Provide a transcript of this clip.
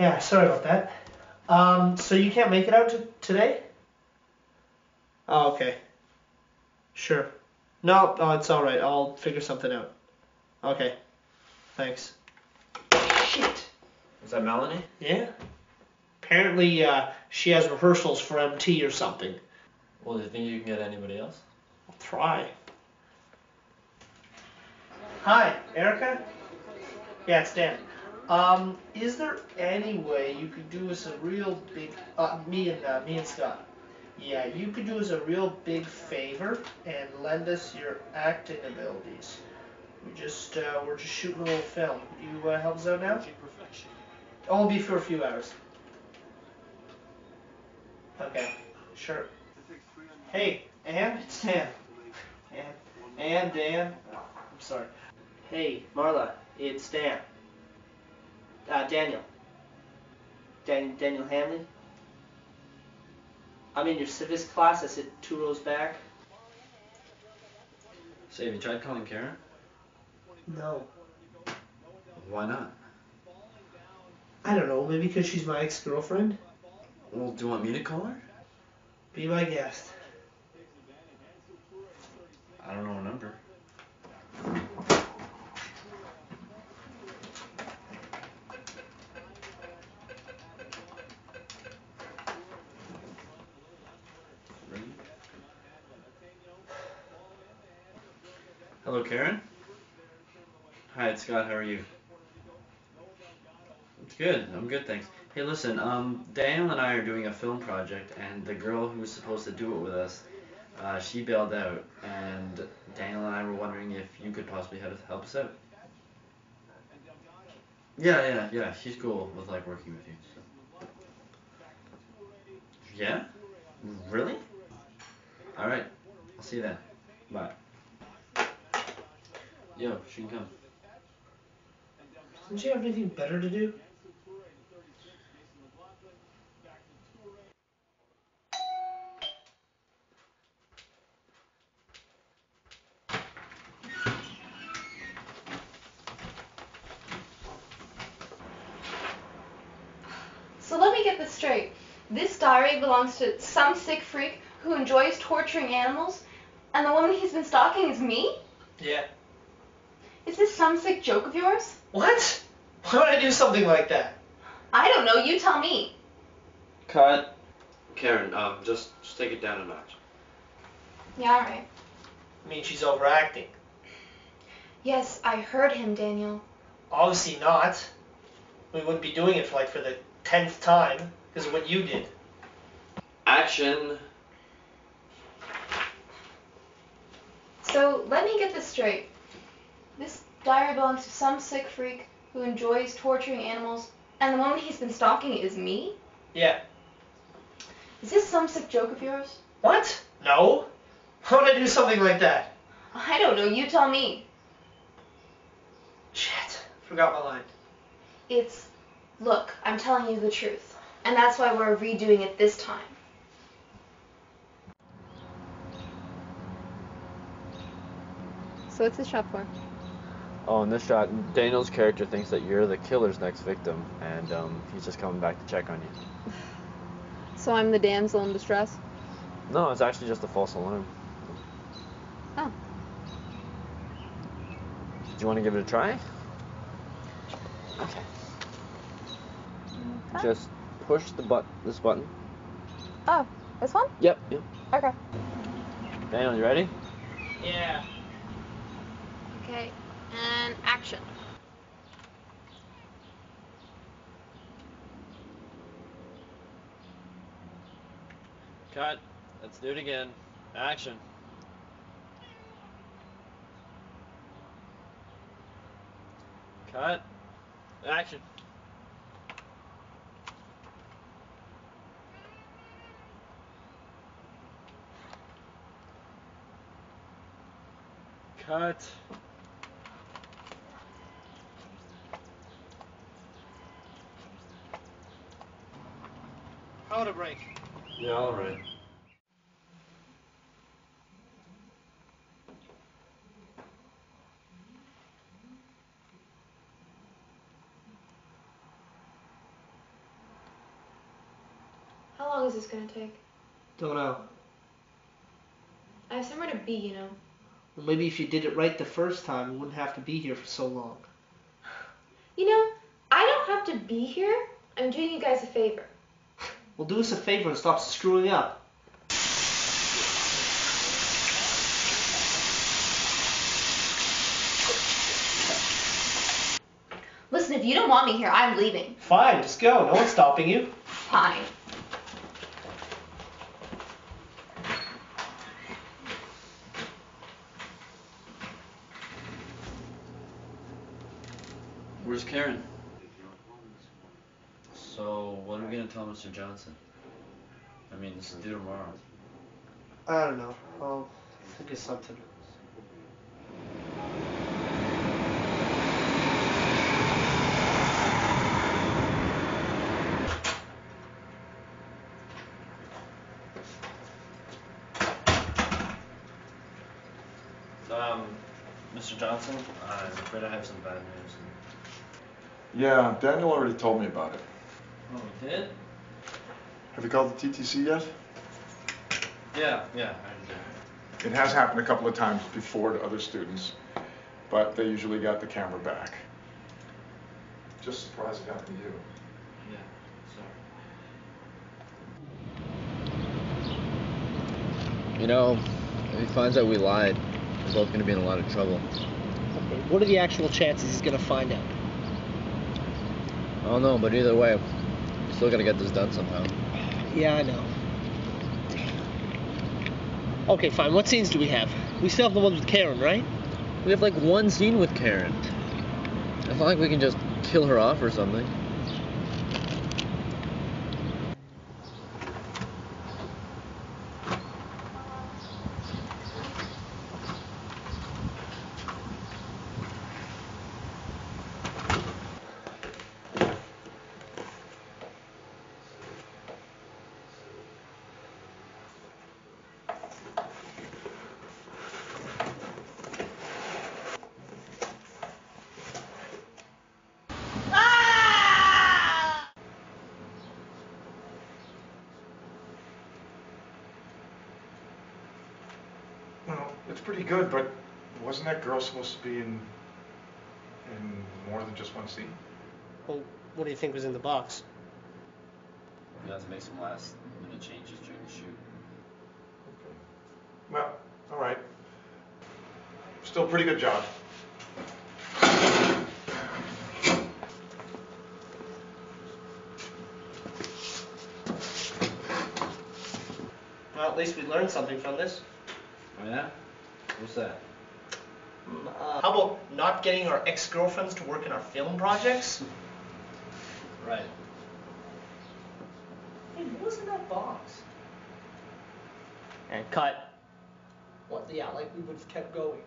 Yeah, sorry about that. Um, so you can't make it out to today? Oh, okay. Sure. No, oh, it's all right. I'll figure something out. Okay. Thanks. Shit. Is that Melanie? Yeah. Apparently, uh, she has rehearsals for MT or something. Well, do you think you can get anybody else? I'll try. Hi, Erica? Yeah, it's Dan. Um, is there any way you could do us a real big, uh, me and, uh, me and Scott? Yeah, you could do us a real big favor and lend us your acting abilities. We just, uh, we're just shooting a little film. Would you, uh, help us out now? Only be for a few hours. Okay, sure. Hey, Ann, it's Dan. Ann, Ann, Dan. Oh, I'm sorry. Hey, Marla, it's Dan. Uh, Daniel. Dan- Daniel Hanley. I'm in your civics class. I sit two rows back. Say, have you tried calling Karen? No. Why not? I don't know. Maybe because she's my ex-girlfriend. Well, do you want me to call her? Be my guest. I don't know Hello, Karen. Hi, it's Scott. How are you? It's good. I'm good, thanks. Hey, listen. Um, Daniel and I are doing a film project, and the girl who was supposed to do it with us, uh, she bailed out, and Daniel and I were wondering if you could possibly help us- out. Yeah, yeah, yeah. She's cool with like working with you. So. Yeah? Really? All right. I'll see you then. Bye. Yo, she can come. Doesn't she have anything better to do? So let me get this straight. This diary belongs to some sick freak who enjoys torturing animals, and the woman he's been stalking is me? Yeah. Is this some sick joke of yours? What? Why would I do something like that? I don't know, you tell me. Cut. Karen, um, just just take it down a notch. Yeah, alright. I mean, she's overacting. Yes, I heard him, Daniel. Obviously not. We wouldn't be doing it for like for the tenth time because of what you did. Action. So let me get this straight. This diary belongs to some sick freak who enjoys torturing animals, and the woman he's been stalking is me? Yeah. Is this some sick joke of yours? What? No. Why would I do something like that? I don't know, you tell me. Shit. Forgot my line. It's, look, I'm telling you the truth, and that's why we're redoing it this time. So what's the shot for? Oh, in this shot, Daniel's character thinks that you're the killer's next victim, and um, he's just coming back to check on you. So I'm the damsel in distress? No, it's actually just a false alarm. Oh. Do you want to give it a try? Okay. Just push the but this button. Oh, this one? Yep. Yep. Okay. Daniel, you ready? Yeah. Okay, and action. Cut. Let's do it again. Action. Cut. Action. Cut. another break. Yeah, all right. How long is this gonna take? Don't know. I have somewhere to be, you know. Well, maybe if you did it right the first time, you wouldn't have to be here for so long. You know, I don't have to be here. I'm doing you guys a favor. Well, do us a favor and stop screwing up. Listen, if you don't want me here, I'm leaving. Fine, just go. No one's stopping you. Fine. Where's Karen? So, what are we gonna tell Mr. Johnson? I mean, this is due tomorrow. I don't know. I'll think of something. Um, Mr. Johnson, I'm afraid I have some bad news. Yeah, Daniel already told me about it. Oh, he did? Have you called the TTC yet? Yeah, yeah, I did. It has happened a couple of times before to other students, but they usually got the camera back. Just surprised it happened to you. Yeah, sorry. You know, if he finds out we lied, we're both gonna be in a lot of trouble. Okay, what are the actual chances he's gonna find out? I don't know, but either way, we're still gotta get this done somehow. Yeah, I know. Okay, fine. What scenes do we have? We still have the ones with Karen, right? We have like one scene with Karen. I feel like we can just kill her off or something. Well, it's pretty good, but wasn't that girl supposed to be in in more than just one scene? Well, what do you think was in the box? We have to make some last minute changes during the shoot. Okay. Well, all right. Still a pretty good job. Well, at least we learned something from this. Oh yeah? What's that? Uh, how about not getting our ex-girlfriends to work in our film projects? Right. Hey, what was in that box? And cut. What? Yeah, like we would have kept going.